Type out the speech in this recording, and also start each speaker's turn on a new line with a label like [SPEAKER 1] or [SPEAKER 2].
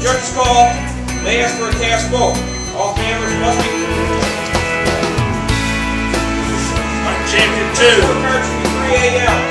[SPEAKER 1] Judge's call may ask for a cast vote. All cameras must be.
[SPEAKER 2] Champion two.